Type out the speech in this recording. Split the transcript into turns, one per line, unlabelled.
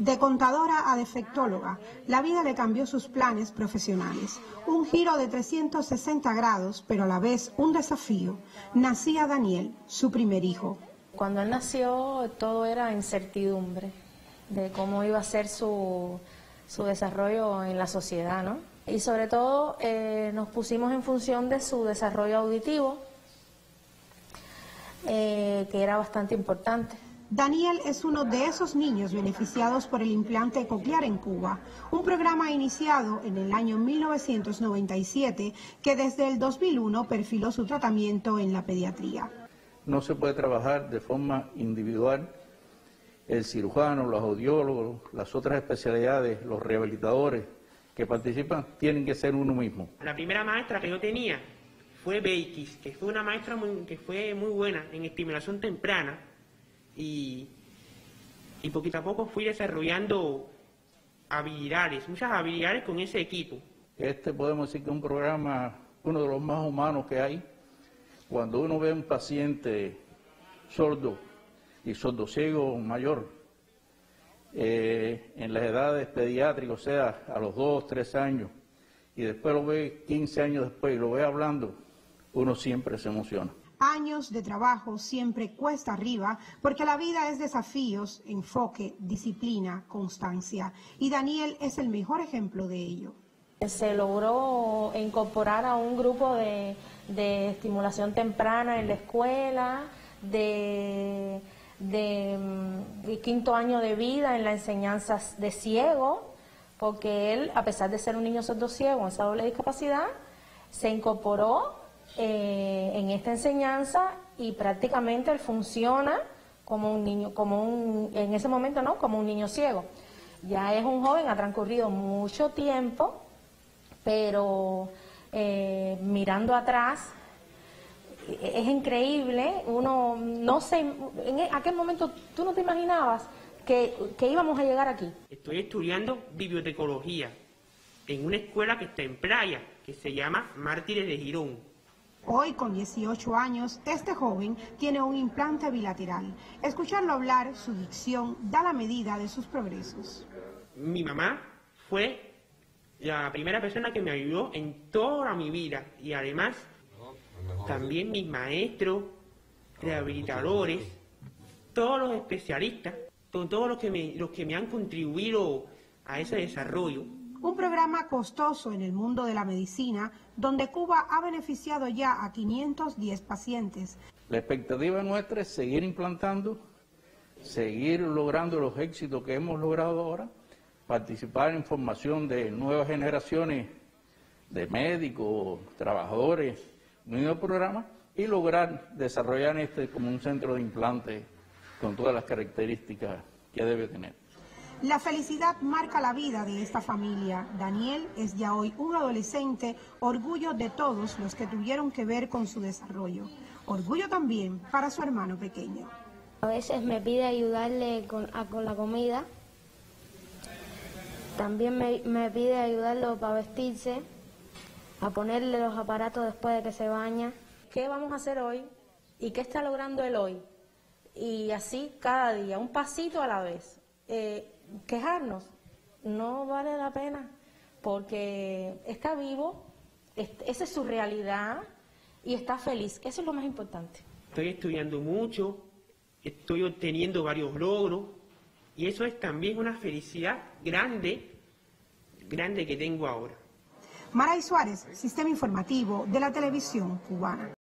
De contadora a defectóloga, la vida le cambió sus planes profesionales. Un giro de 360 grados, pero a la vez un desafío. Nacía Daniel, su primer hijo.
Cuando él nació todo era incertidumbre de cómo iba a ser su, su desarrollo en la sociedad, ¿no? Y sobre todo eh, nos pusimos en función de su desarrollo auditivo, eh, que era bastante importante.
Daniel es uno de esos niños beneficiados por el implante coclear en Cuba, un programa iniciado en el año 1997 que desde el 2001 perfiló su tratamiento en la pediatría.
No se puede trabajar de forma individual. El cirujano, los audiólogos, las otras especialidades, los rehabilitadores que participan, tienen que ser uno mismo.
La primera maestra que yo tenía fue Beikis, que fue una maestra que fue muy buena en estimulación temprana y, poquito a poco fui desarrollando habilidades, muchas habilidades con ese equipo.
Este podemos decir que es un programa, uno de los más humanos que hay. Cuando uno ve a un paciente sordo y sordo ciego mayor, eh, en las edades pediátricas, o sea, a los 2, 3 años, y después lo ve 15 años después y lo ve hablando, uno siempre se emociona.
Años de trabajo siempre cuesta arriba porque la vida es desafíos, enfoque, disciplina, constancia. Y Daniel es el mejor ejemplo de ello.
Se logró incorporar a un grupo de, de estimulación temprana en la escuela, de, de, quinto año de vida en la enseñanza de ciego, porque él, a pesar de ser un niño sordo ciego, en esa doble discapacidad, se incorporó eh, en esta enseñanza y prácticamente él funciona como un niño, como un, en ese momento no, como un niño ciego. Ya es un joven, ha transcurrido mucho tiempo, pero eh, mirando atrás es increíble, uno no sé, en aquel momento tú no te imaginabas que, que íbamos a llegar aquí.
Estoy estudiando bibliotecología en una escuela que está en playa, que se llama Mártires de Girón.
Hoy, con 18 años, este joven tiene un implante bilateral. Escucharlo hablar, su dicción, da la medida de sus progresos.
Mi mamá fue la primera persona que me ayudó en toda mi vida y además también mis maestros, rehabilitadores, todos los especialistas, todos los que me, los que me han contribuido a ese desarrollo
un programa costoso en el mundo de la medicina, donde Cuba ha beneficiado ya a 510 pacientes.
La expectativa nuestra es seguir implantando, seguir logrando los éxitos que hemos logrado ahora, participar en formación de nuevas generaciones de médicos, trabajadores, nuevos programas y lograr desarrollar este como un centro de implante con todas las características que debe tener.
La felicidad marca la vida de esta familia. Daniel es ya hoy un adolescente, orgullo de todos los que tuvieron que ver con su desarrollo. Orgullo también para su hermano pequeño.
A veces me pide ayudarle con, la comida. También me, me pide ayudarlo para vestirse, a ponerle los aparatos después de que se baña.
¿Qué vamos a hacer hoy? ¿Y qué está logrando él hoy? Y así cada día, un pasito a la vez. Eh, quejarnos no vale la pena porque está vivo, esa es su realidad y está feliz. Eso es lo más importante.
Estoy estudiando mucho, estoy obteniendo varios logros y eso es también una felicidad grande, grande que tengo ahora.
Maray Suárez, Sistema Informativo de la Televisión Cubana.